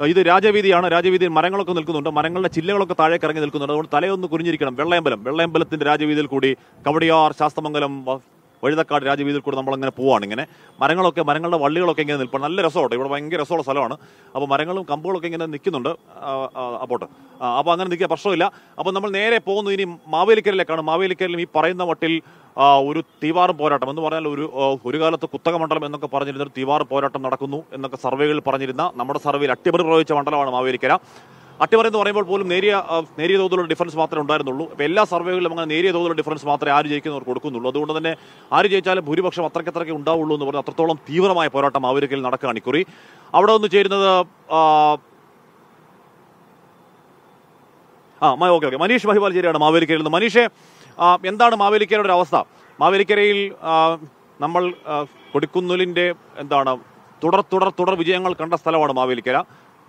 ഇത് രാജവീതിയാണ്. രാജവീതിയിൽ മരങ്ങളൊക്കെ നിൽക്കുന്നുണ്ട്. മരങ്ങളുടെ ചില്ലകളൊക്കെ താഴെ ഇറങ്ങി നിൽക്കുന്നുണ്ട്. അതുകൊണ്ട് തലയൊന്ന് കുനിഞ്ഞിരിക്കണം. വെള്ളയമ്പലം. വെള്ളയമ്പലത്തിന്റെ രാജവീതിയിൽ കൂടി കവടിയാർ ശാസ്തമംഗലം വഴുതക്കാട് രാജവീതിയിൽ നമ്മൾ നമ്മളങ്ങനെ പോവാണ് ഇങ്ങനെ. മരങ്ങളൊക്കെ മരങ്ങളുടെ വള്ളികളൊക്കെ ഇങ്ങനെ നിൽപ്പുണ്ട്. നല്ല രസമുണ്ട് ഇവിടെ ഭയങ്കര രസമുള്ള സ്ഥലമാണ്. അപ്പോൾ മരങ്ങളും കമ്പുകളൊക്കെ ഇങ്ങനെ നിൽക്കുന്നുണ്ട്. അപ്പോട്ട്. അപ്പോൾ അങ്ങനെ നിൽക്കുക പ്രശ്നമില്ല. അപ്പോൾ നമ്മൾ നേരെ പോകുന്നത് ഇനി മാവേലിക്കരയിലേക്കാണ്. മാവേലിക്കരയിലും ഈ പറയുന്ന മട്ടിൽ ഒരു തീവാർ പോരാട്ടം എന്ന് പറഞ്ഞാൽ ഒരു ഒരു കാലത്ത് കുത്തക മണ്ഡലം എന്നൊക്കെ പറഞ്ഞിരുന്ന ഒരു തീവാറും പോരാട്ടം നടക്കുന്നു എന്നൊക്കെ സർവേകളിൽ പറഞ്ഞിരുന്ന നമ്മുടെ സർവേയിൽ അട്ടിമറി പ്രയോഗിച്ച മണ്ഡലമാണ് മാവേലിക്കര. അട്ടിമറി എന്ന് പറയുമ്പോൾ പോലും നേരിയ നേരിയ തോതിലുള്ള ഡിഫറൻസ് മാത്രമേ ഉണ്ടായിരുന്നുള്ളൂ. അപ്പോൾ എല്ലാ സർവേകളിലും അങ്ങനെ നേരിയ തോതിലുള്ള ഡിഫറൻസ് മാത്രമേ ആര് ജയിക്കുന്നവർ കൊടുക്കുന്നുള്ളൂ. അതുകൊണ്ട് തന്നെ ആര് ജയിച്ചാലും ഭൂരിപക്ഷം അത്രയ്ക്കത്രയ്ക്ക് ഉണ്ടാവുള്ളൂ എന്ന് പറഞ്ഞ് അത്രത്തോളം തീവ്രമായ പോരാട്ടം ആവരിക്കൽ നടക്കുകയാണ് ഇക്കുറി. അവിടെ ഒന്ന് ചേരുന്നത് ആ, ഓക്കെ ഓക്കെ. മനീഷ് മഹിബാൽ ചേരിയാണ് മാവേലിക്കരയിൽ നിന്ന്. മനീഷെ എന്താണ് മാവേലിക്കരയുടെ ഒരു അവസ്ഥ? മാവേലിക്കരയിൽ നമ്മൾ ആ, എന്താണ് തുടർ തുടർ തുടർ വിജയങ്ങൾ കണ്ട സ്ഥലമാണ് മാവേലിക്കര.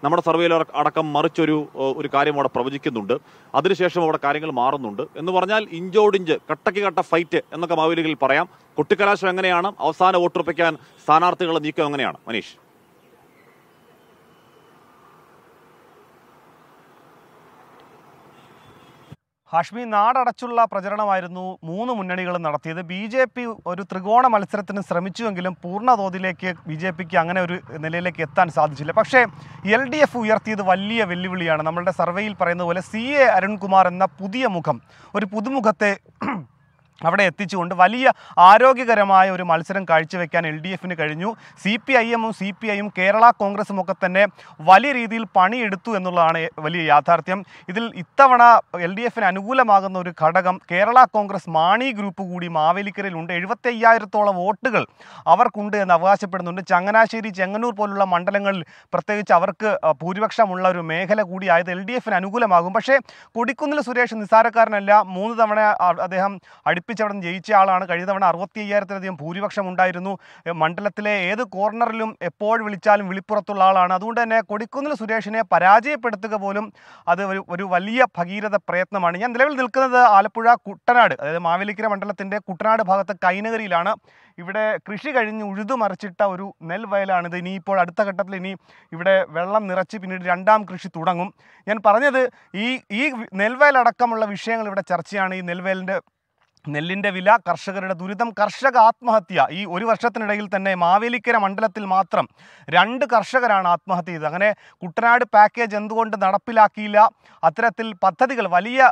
നമ്മുടെ സർവേയിൽ അടക്കം മറിച്ചൊരു ഒരു കാര്യം അവിടെ പ്രവചിക്കുന്നുണ്ട്. അതിനുശേഷം അവിടെ കാര്യങ്ങൾ മാറുന്നുണ്ട്. എന്ന് പറഞ്ഞാൽ ഇഞ്ചോടിഞ്ച് കട്ടയ്ക്ക് കട്ട ഫൈറ്റ് എന്നൊക്കെ മാവേലികളിൽ പറയാം. കൊട്ടിക്കലാശം എങ്ങനെയാണ്? അവസാന വോട്ടുറപ്പിക്കാൻ സ്ഥാനാർത്ഥികളെ നീക്കം എങ്ങനെയാണ്? മനീഷ്. ഹാഷ്മി നാടടച്ചുള്ള പ്രചരണമായിരുന്നു മൂന്ന് മുന്നണികളും നടത്തിയത്. ബി ജെ പി ഒരു ത്രികോണ മത്സരത്തിന് ശ്രമിച്ചുവെങ്കിലും പൂർണ തോതിലേക്ക് ബി ജെ പിക്ക് അങ്ങനെ ഒരു നിലയിലേക്ക് എത്താൻ സാധിച്ചില്ല. പക്ഷേ എൽ ഡി എഫ് ഉയർത്തിയത് വലിയ വെല്ലുവിളിയാണ്. നമ്മളുടെ സർവേയിൽ പറയുന്ന പോലെ സി എ അരുൺകുമാർ എന്ന പുതിയ മുഖം ഒരു പുതുമുഖത്തെ അവിടെ എത്തിച്ചുകൊണ്ട് വലിയ ആരോഗ്യകരമായ ഒരു മത്സരം കാഴ്ചവെക്കാൻ എൽ ഡി എഫിന് കഴിഞ്ഞു. സി പി ഐ എമ്മും സി പി ഐയും കേരള കോൺഗ്രസും ഒക്കെ തന്നെ വലിയ രീതിയിൽ പണിയെടുത്തു എന്നുള്ളതാണ് വലിയ യാഥാർത്ഥ്യം. ഇതിൽ ഇത്തവണ എൽ ഡി എഫിന് അനുകൂലമാകുന്ന ഒരു ഘടകം കേരള കോൺഗ്രസ് മാണി ഗ്രൂപ്പ് കൂടി മാവേലിക്കരയിലുണ്ട്. എഴുപത്തി അയ്യായിരത്തോളം വോട്ടുകൾ അവർക്കുണ്ട് എന്ന് അവകാശപ്പെടുന്നുണ്ട്. ചങ്ങനാശ്ശേരി ചെങ്ങന്നൂർ പോലുള്ള മണ്ഡലങ്ങളിൽ പ്രത്യേകിച്ച് അവർക്ക് ഭൂരിപക്ഷമുള്ള ഒരു മേഖല കൂടിയായത് എൽ ഡി എഫിന് അനുകൂലമാകും. പക്ഷേ കൊടിക്കുന്നിൽ സുരേഷ് നിസ്സാരക്കാരനല്ല. മൂന്ന് തവണ അ- അവിടെ നിന്ന് ജയിച്ച ആളാണ്. കഴിഞ്ഞ തവണ അറുപത്തി അയ്യായിരത്തിലധികം ഭൂരിപക്ഷം ഉണ്ടായിരുന്നു. മണ്ഡലത്തിലെ ഏത് കോർണറിലും എപ്പോൾ വിളിച്ചാലും വിളിപ്പുറത്തുള്ള ആളാണ്. അതുകൊണ്ട് തന്നെ കൊടിക്കുന്നിൽ സുരേഷിനെ പരാജയപ്പെടുത്തുക പോലും അത് ഒരു ഒരു വലിയ ഭഗീരഥ പ്രയത്നമാണ്. ഞാൻ നിലവിൽ നിൽക്കുന്നത് ആലപ്പുഴ കുട്ടനാട് അതായത് മാവേലിക്കര മണ്ഡലത്തിന്റെ കുട്ടനാട് ഭാഗത്ത് കൈനഗരിയിലാണ്. ഇവിടെ കൃഷി കഴിഞ്ഞ് ഉഴുതു മറിച്ചിട്ട ഒരു നെൽവയലാണിത് ഇനിയിപ്പോൾ അടുത്ത ഘട്ടത്തിൽ ഇനി ഇവിടെ വെള്ളം നിറച്ച് പിന്നീട് രണ്ടാം കൃഷി തുടങ്ങും. ഞാൻ പറഞ്ഞത് ഈ ഈ നെൽവയലടക്കമുള്ള വിഷയങ്ങൾ ഇവിടെ ചർച്ചയാണ്. ഈ നെൽവയലിന്റെ നെല്ലിന്റെ വില കർഷകരുടെ ദുരിതം കർഷക ആത്മഹത്യ. ഈ ഒരു വർഷത്തിനിടയിൽ തന്നെ മാവേലിക്കര മണ്ഡലത്തിൽ മാത്രം രണ്ട് കർഷകരാണ് ആത്മഹത്യ ചെയ്തത്. അങ്ങനെ കുട്ടനാട് പാക്കേജ് എന്തുകൊണ്ട് നടപ്പിലാക്കിയില്ല? അത്തരത്തിൽ പദ്ധതികൾ വലിയ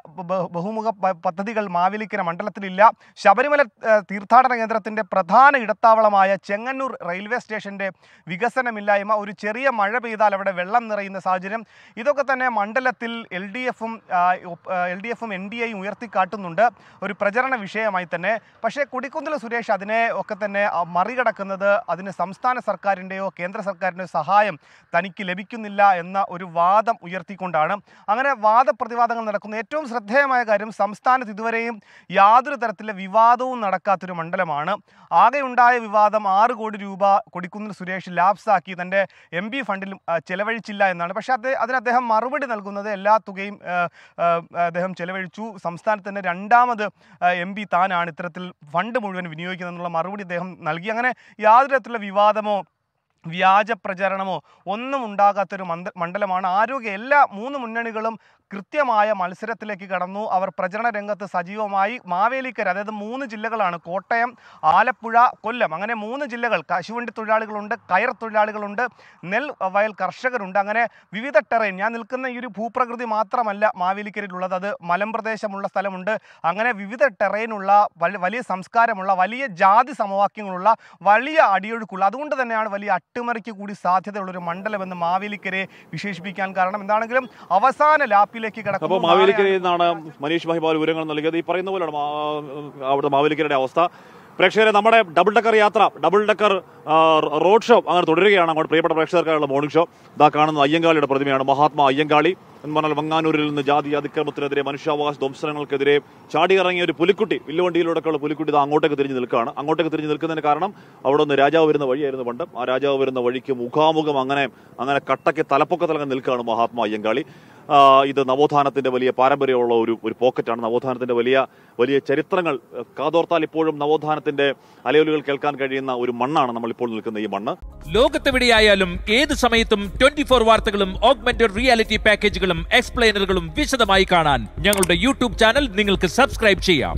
ബഹുമുഖ പദ്ധതികൾ മാവേലിക്കര മണ്ഡലത്തിലില്ല. ശബരിമല തീർത്ഥാടന കേന്ദ്രത്തിന്റെ പ്രധാന ഇടത്താവളമായ ചെങ്ങന്നൂർ റെയിൽവേ സ്റ്റേഷന്റെ വികസനമില്ലായ്മ ഒരു ചെറിയ മഴ പെയ്താൽ അവിടെ വെള്ളം നിറയുന്ന സാഹചര്യം. ഇതൊക്കെ തന്നെ മണ്ഡലത്തിൽ എൽ ഡി എഫും എൽ ഡി എഫും എൻ ഡി എയും ഉയർത്തിക്കാട്ടുന്നുണ്ട്. ഒരു പ്രചരണ വിഷയമായി തന്നെ. പക്ഷേ കൊടിക്കുന്നിൽ സുരേഷ് അതിനെ ഒക്കെ തന്നെ മറികടക്കുന്നത് അതിന് സംസ്ഥാന സർക്കാരിന്റെയോ കേന്ദ്ര സർക്കാരിന്റെയോ സഹായം തനിക്ക് ലഭിക്കുന്നില്ല എന്ന ഒരു വാദം ഉയർത്തിക്കൊണ്ടാണ്. അങ്ങനെ വാദപ്രതിവാദങ്ങൾ നടക്കുന്ന ഏറ്റവും ശ്രദ്ധേയമായ കാര്യം സംസ്ഥാനത്ത് ഇതുവരെയും യാതൊരു തരത്തിലെ വിവാദവും നടക്കാത്തൊരു മണ്ഡലമാണ്. ആകെയുണ്ടായ വിവാദം ആറ് കോടി രൂപ കൊടിക്കുന്നിൽ സുരേഷ് ലാപ്സാക്കി തന്റെ എം പി ഫണ്ടിൽ ചെലവഴിച്ചില്ല എന്നാണ്. പക്ഷേ അത് അതിന് അദ്ദേഹം മറുപടി നൽകുന്നത് എല്ലാ തുകയും അദ്ദേഹം ചെലവഴിച്ചു. സംസ്ഥാനത്ത് തന്നെ രണ്ടാമത് എം പി താനാണ് ഇത്തരത്തിൽ ഫണ്ട് മുഴുവൻ വിനിയോഗിക്കുന്നത് എന്നുള്ള മറുപടി അദ്ദേഹം നൽകി. അങ്ങനെ യാതൊരു തരത്തിലുള്ള വിവാദമോ വ്യാജ പ്രചരണമോ ഒന്നും ഉണ്ടാകാത്തൊരു മണ്ഡലമാണ്. ആരോഗ്യ എല്ലാ മൂന്ന് മുന്നണികളും കൃത്യമായ മത്സരത്തിലേക്ക് കടന്നു. അവർ പ്രചരണ രംഗത്ത് സജീവമായി. മാവേലിക്കര അതായത് മൂന്ന് ജില്ലകളാണ്. കോട്ടയം ആലപ്പുഴ കൊല്ലം. അങ്ങനെ മൂന്ന് ജില്ലകൾ കശുവണ്ടി തൊഴിലാളികളുണ്ട് കയർ തൊഴിലാളികളുണ്ട് നെൽ വയൽ കർഷകരുണ്ട്. അങ്ങനെ വിവിധ ടെറൈൻ ഞാൻ നിൽക്കുന്ന ഈ ഒരു ഭൂപ്രകൃതി മാത്രമല്ല മാവേലിക്കരയിലുള്ളത്. അത് മലമ്പ്രദേശമുള്ള സ്ഥലമുണ്ട്. അങ്ങനെ വിവിധ ടെറൈനുള്ള വല- വലിയ സംസ്കാരമുള്ള വലിയ ജാതി സമവാക്യങ്ങളുള്ള വലിയ അടിയൊഴുക്കുള്ള അതുകൊണ്ട് തന്നെയാണ് വലിയ അട്ടിമറിക്ക് കൂടി സാധ്യതയുള്ളൊരു മണ്ഡലമെന്ന് മാവേലിക്കരയെ വിശേഷിപ്പിക്കാൻ കാരണം. എന്താണെങ്കിലും അവസാന ലാപ്പിലേക്ക് അപ്പോൾ കിടക്കുന്നു മാവേലിക്കരയിൽ നിന്നാണ് മനീഷ് മഹിപാൽ വിവരങ്ങൾ നൽകിയത്. ഈ പറയുന്ന പോലെയാണ് അവിടുത്തെ മാവേലിക്കരയുടെ അവസ്ഥ. പ്രേക്ഷകരെ നമ്മുടെ ഡബിൾ ഡക്കർ യാത്ര ഡബിൾ ഡക്കർ റോഡ് ഷോ അങ്ങനെ തുടരുകയാണ് അങ്ങോട്ട് പ്രിയപ്പെട്ട പ്രേക്ഷകർക്കായുള്ള മോർണിംഗ് ഷോ ഇതാ കാണുന്ന അയ്യങ്കാളിയുടെ പ്രതിമയാണ് മഹാത്മാ അയ്യങ്കാളി. എന്ന് പറഞ്ഞാൽ വങ്ങാനൂരിൽ നിന്ന് ജാതി അതിക്രമത്തിനെതിരെ മനുഷ്യാവകാശ ധ്വംസനങ്ങൾക്കെതിരെ ചാടിയിറങ്ങിയ ഒരു പുലിക്കുട്ടി വില്ലുവണ്ടിയിലൂടെയൊക്കെയുള്ള പുലിക്കുട്ടി ഇത് അങ്ങോട്ടേക്ക് തിരിഞ്ഞ് നിൽക്കുകയാണ്. അങ്ങോട്ടേക്ക് തിരിഞ്ഞ് നിൽക്കുന്നതിന് കാരണം അവിടെ നിന്ന് രാജാവ് വരുന്ന വഴിയായിരുന്നു പണ്ട്. ആ രാജാവ് വരുന്ന വഴിക്ക് മുഖാമുഖം അങ്ങനെ അങ്ങനെ കട്ടയ്ക്ക് തലപ്പൊക്കത്തിലങ്ങനെ നിൽക്കുകയാണ് മഹാത്മാ അയ്യങ്കാളി. ഇത് നവോത്ഥാനത്തിന്റെ വലിയ പാരമ്പര്യമുള്ള ഒരു ഒരു പോക്കറ്റാണ്. നവോത്ഥാനത്തിന്റെ വലിയ വലിയ ചരിത്രങ്ങൾ കാതോർത്താൽ ഇപ്പോഴും നവോത്ഥാനത്തിന്റെ അലയൊലുകൾ കേൾക്കാൻ കഴിയുന്ന ഒരു മണ്ണാണ് നമ്മൾ ഇപ്പോൾ നിൽക്കുന്ന ഈ മണ്ണ്. ലോകത്തെവിടെയായാലും ഏത് സമയത്തും ട്വന്റി ഫോർ വാർത്തകളും ഓഗ്മെന്റഡ് റിയാലിറ്റി പാക്കേജുകളും എക്സ്പ്ലെയിനറുകളും വിശദമായി കാണാൻ ഞങ്ങളുടെ യൂട്യൂബ് ചാനൽ നിങ്ങൾക്ക് സബ്സ്ക്രൈബ് ചെയ്യാം.